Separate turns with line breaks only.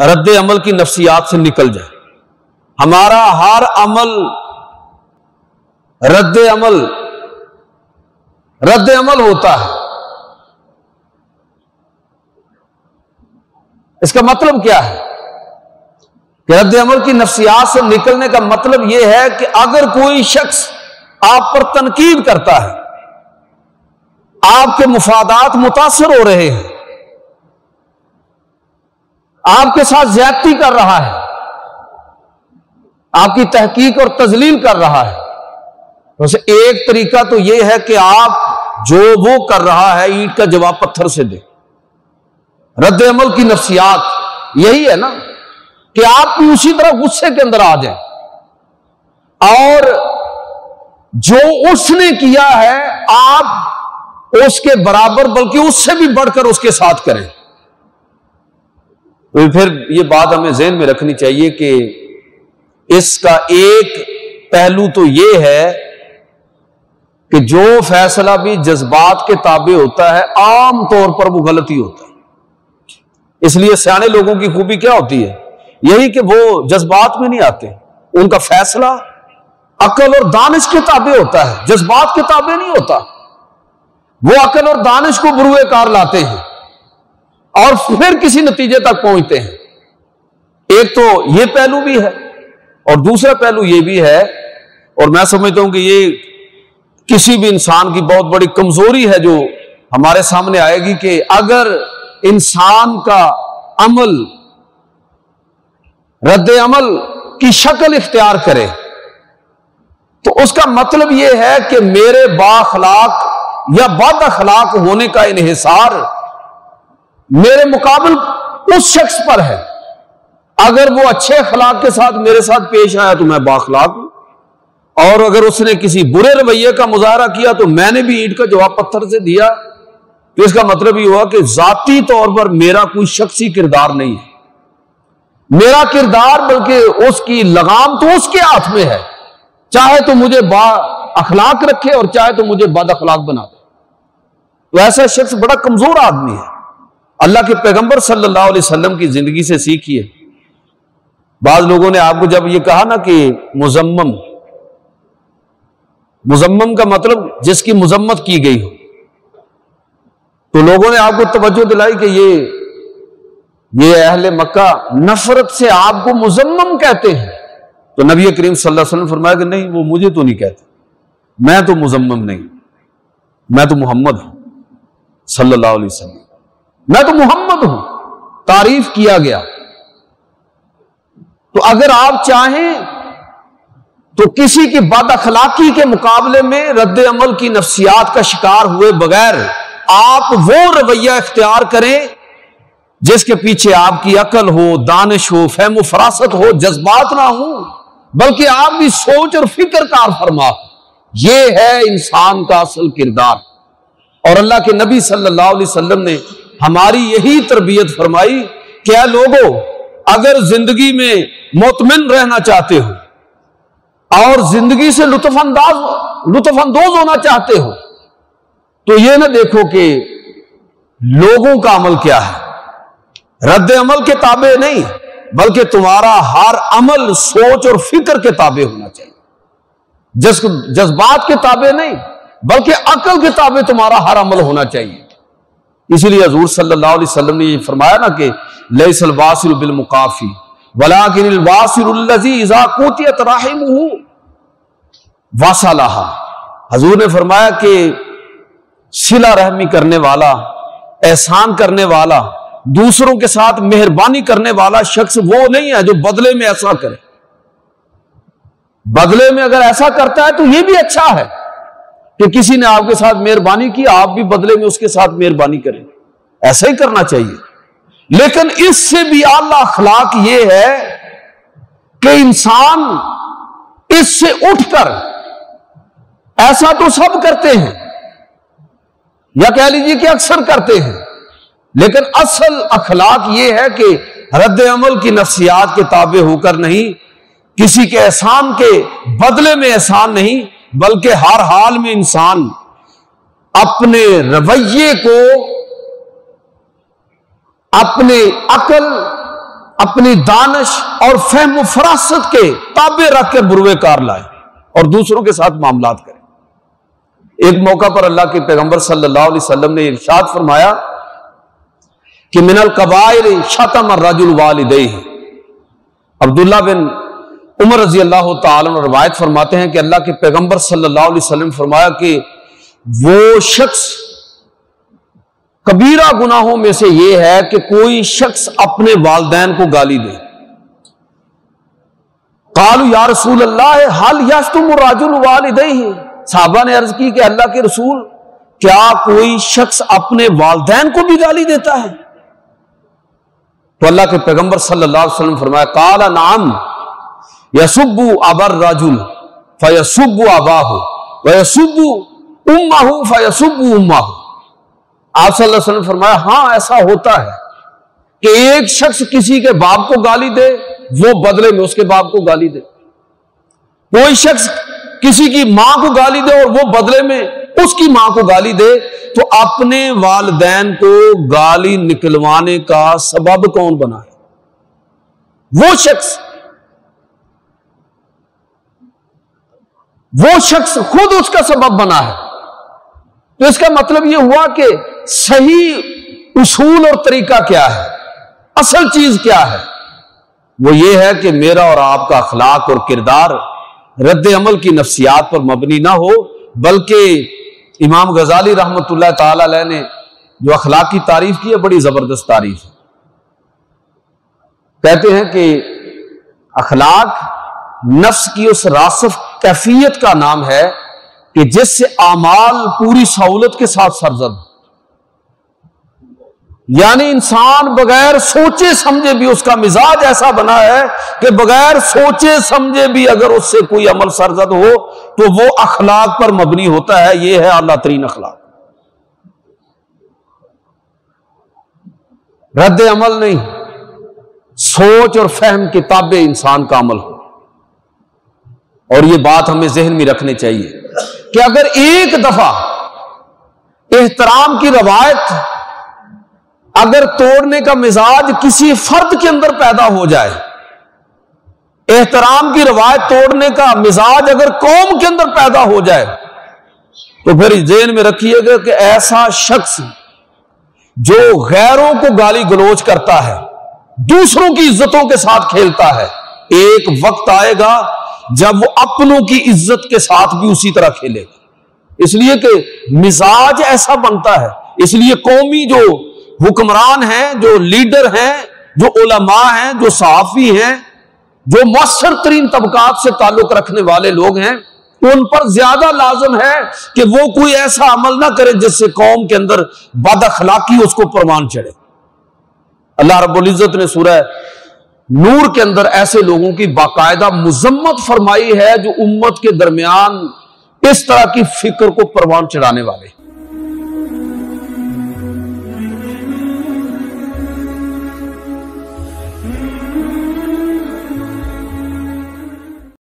रद्द अमल की नफसियात से निकल जाए। हमारा हर अमल रद्द अमल रद्द अमल होता है। इसका मतलब क्या है? कि रद्द अमल की नफ्सियात से निकलने का मतलब यह है कि अगर कोई शख्स आप पर तनकीद करता है, आपके मुफादात मुतासर हो रहे हैं आपके साथ ज्यादती कर रहा है। आपकी तहकीक और तजलील कर रहा है। वैसे एक तरीका तो यह है कि आप जो वो कर रहा है, ईट का जवाब पत्थर से दे। रद्द अमल की नफ्सियात, यही है ना, कि आप भी उसी तरह गुस्से के अंदर आ जाए। और जो उसने किया है, आप उसके बराबर, बल्कि उससे भी बढ़कर उसके साथ करें। तो फिर ये बात हमें जहन में रखनी चाहिए कि इसका एक पहलू तो ये है कि जो फैसला भी जज्बात के ताबे होता है, आम तौर पर वो गलती होता है। इसलिए सियाने लोगों की खूबी क्या होती है? यही कि वो जज्बात में नहीं आते। उनका फैसला अकल और दानिश के ताबे होता है। जज्बात के ताबे नहीं होता। वो अकल और दानिश को बुरुए कार लाते हैं। और फिर किसी नतीजे तक पहुँचते हैं। एक तो यह पहलू भी है और दूसरा पहलू यह भी है, और मैं समझता हूँ कि ये किसी भी इंसान की बहुत बड़ी कमज़ोरी है जो हमारे सामने आएगी कि अगर इंसान का अमल, रद्द अमल की शक्ल इख्तियार करे तो उसका मतलब यह है कि मेरे बाखलाक या बद अखलाक होने का इन्हिसार मेरे मुकाबल उस शख्स पर है। अगर वो अच्छे अखलाक के साथ मेरे साथ पेश आया तो मैं बाखलाक हूँ। और अगर उसने किसी बुरे रवैये का मुजाहरा किया तो मैंने भी ईट का जवाब पत्थर से दिया। तो इसका मतलब ये हुआ कि जाती तौर पर मेरा कोई शख्सी किरदार नहीं है। मेरा किरदार बल्कि उसकी लगाम तो उसके हाथ में है। चाहे तो मुझे बा अखलाक रखे और चाहे तो मुझे बद अखलाक बना दे। तो ऐसा शख्स बड़ा कमज़ोर आदमी है। अल्लाह के पैगंबर सल्लल्लाहु अलैहि वसल्लम की ज़िंदगी से सीखिए। बाद लोगों ने आपको जब ये कहा ना कि मुजम्मम मुजम्मम का मतलब जिसकी मुजम्मत की गई हो। तो लोगों ने आपको तवज्जो दिलाई कि ये ये अहले मक्का नफरत से आपको मुजम्मम कहते हैं। तो नबी करीम सल्लल्लाहु अलैहि वसल्लम फरमाया कि नहीं, वो मुझे तो नहीं कहते। मैं तो मुजम्मम नहीं, मैं तो मोहम्मद हूँ, सल्लल्लाहु अलैहि वसल्लम। मैं तो मोहम्मद हूँ, तारीफ़ किया गया। तो अगर आप चाहें तो किसी की बद अखलाकी के मुकाबले में रद्द अमल की नफ्सियात का शिकार हुए बगैर आप वो रवैया इख्तियार करें, जिसके पीछे आपकी अकल हो, दानिश हो, फहम फरासत हो, जज्बात ना हो, बल्कि आप भी सोच और फ़िक्र कार फरमा ये है इंसान का असल किरदार। और अल्लाह के नबी सल्लल्लाहु अलैहि वसल्लम ने हमारी यही तरबियत फरमाई, क्या लोगो, अगर ज़िंदगी में मुतमिन रहना चाहते हो, और ज़िंदगी से लुत्फानंदाज, लुत्फानंदोज होना चाहते हो तो ये ना देखो कि लोगों का अमल क्या है। रद्द अमल के ताबे नहीं, बल्कि तुम्हारा हर अमल सोच और फ़िक्र के ताबे होना चाहिए। जज्बात के ताबे नहीं, बल्कि अकल के ताबे तुम्हारा हर अमल होना चाहिए। इसीलिए हजूर सल्लल्लाहु अलैहि वसल्लम ने फरमाया ना कि लैसल वासिल बिल मुकाफी वलाकिन वासलाहा। हजूर ने फरमाया कि सिला रहमी करने वाला, एहसान करने वाला, दूसरों के साथ मेहरबानी करने वाला शख्स वो नहीं है जो बदले में ऐसा करे। बदले में अगर ऐसा करता है तो ये भी अच्छा है। कि किसी ने आपके साथ मेहरबानी की, आप भी बदले में उसके साथ मेहरबानी करें ऐसा ही करना चाहिए। लेकिन इससे भी आला अखलाक यह है कि इंसान इससे उठकर, ऐसा तो सब करते हैं, या कह लीजिए कि अक्सर करते हैं, लेकिन असल अखलाक यह है कि रद्द अमल की नफ्सियात के ताबे होकर नहीं, किसी के एहसान के बदले में एहसान नहीं बल्कि हर हाल में इंसान अपने रवैये को, अपने अकल, अपनी दानश और फहम फरासत के ताबे रख के कार लाए और दूसरों के साथ मामला करें। एक मौका पर अल्लाह के पैगंबर सल्लल्लाहु अलैहि वसल्लम ने इरशाद फरमाया कि मिनल कबायर शतम राजुल वालदे अब्दुल्ला बिन उमर रज़ी अल्लाह तवायत फरमाते हैं कि अल्लाह के पैगंबर सल्लल्लाहु अलैहि वसल्लम फरमाया कि वो शख्स कबीरा गुनाहों में से यह है कि कोई शख्स अपने वालदेन को गाली दे। कालू या रसूल अल्लाह हल यश तुम राजुल ही साहबा ने अर्ज़ की कि अल्लाह के रसूल, क्या कोई शख्स अपने वालदेन को भी गाली देता है? तो अल्लाह के पैगंबर सल्लल्लाहु अलैहि वसल्लम फरमाया, काला नाम यसुब्बु अबर राजुल फयसुब्बु अबाहु वयसुब्बु उम्माहु फयसुब्बु आप सल्लल्लाहु फरमाया, हाँ, ऐसा होता है कि एक शख्स किसी के बाप को गाली दे, वो बदले में उसके बाप को गाली दे। कोई शख्स किसी की माँ को गाली दे और वो बदले में उसकी माँ को गाली दे तो अपने वालदेन को गाली निकलवाने का सबब कौन बना है? वो शख्स वो शख्स खुद उसका सबब बना है। तो इसका मतलब यह हुआ कि सही उसूल और तरीका क्या है? असल चीज़ क्या है? वो ये है कि मेरा और आपका अखलाक और किरदार रद्द अमल की नफ्सियात पर मबनी ना हो, बल्कि इमाम गजाली रहमत ने जो अखलाक की तारीफ़ की है, बड़ी ज़बरदस्त तारीफ़ है। कहते हैं कि अखलाक नफ्स की उस रासफ कैफियत का नाम है कि जिससे आमाल पूरी सहूलत के साथ सरजद यानी इंसान बगैर सोचे समझे भी उसका मिजाज ऐसा बना है कि बगैर सोचे समझे भी अगर उससे कोई अमल सरजद हो तो वो अखलाक पर मबनी होता है। ये है अल्लाह तरीन अखलाक। रद्द अमल नहीं, सोच और फहम किताबें इंसान का अमल हो। और ये बात हमें जहन में रखनी चाहिए कि अगर एक दफ़ा एहतराम की रवायत अगर तोड़ने का मिजाज किसी फर्द के अंदर पैदा हो जाए, एहतराम की रवायत तोड़ने का मिजाज अगर कौम के अंदर पैदा हो जाए तो फिर जेन में रखिएगा कि ऐसा शख्स जो गैरों को गाली गलोच करता है, दूसरों की इज्जतों के साथ खेलता है, एक वक्त आएगा जब वो अपनों की इज़्ज़त के साथ भी उसी तरह खेलेगा। इसलिए कि मिजाज ऐसा बनता है। इसलिए कौमी जो हुक्मरान हैं, जो लीडर हैं, जो ओलमा हैं, जो सहाफ़ी हैं, जो मौसर तरीन तबकात से ताल्लुक रखने वाले लोग हैं, उन पर ज़्यादा लाजम है कि वो कोई ऐसा अमल ना करे जिससे कौम के अंदर बद अखलाकी उसको प्रमाण चढ़े। अल्लाह रबुल्ज़त ने सूरह नूर के अंदर ऐसे लोगों की बाकायदा मुजम्मत फरमाई है जो उम्मत के दरमियान इस तरह की फ़िक्र को परवान चढ़ाने वाले